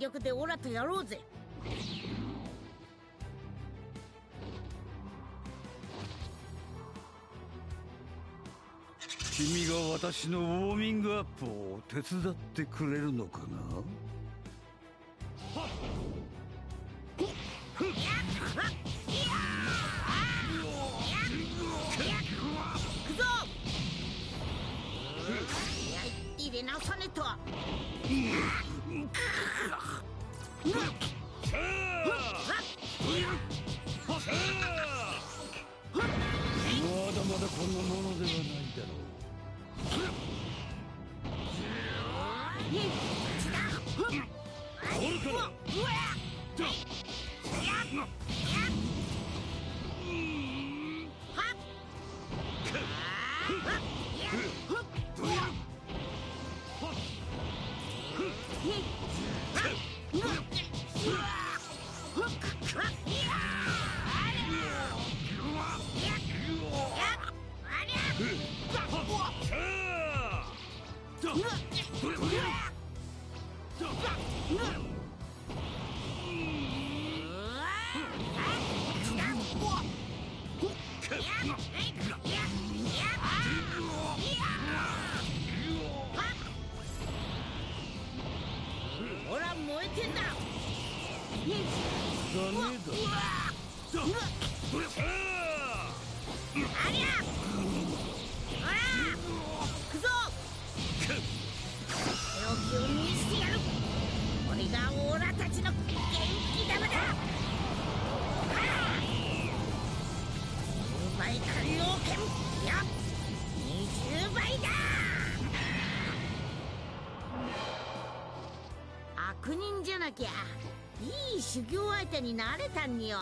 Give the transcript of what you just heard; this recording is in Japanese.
力でオラとやろうぜ。君が私のウォーミングアップを手伝ってくれるのかな？入れ直さねとこんなものではないだろう。ありゃ悪人じゃなきゃいい修行相手になれたんによ。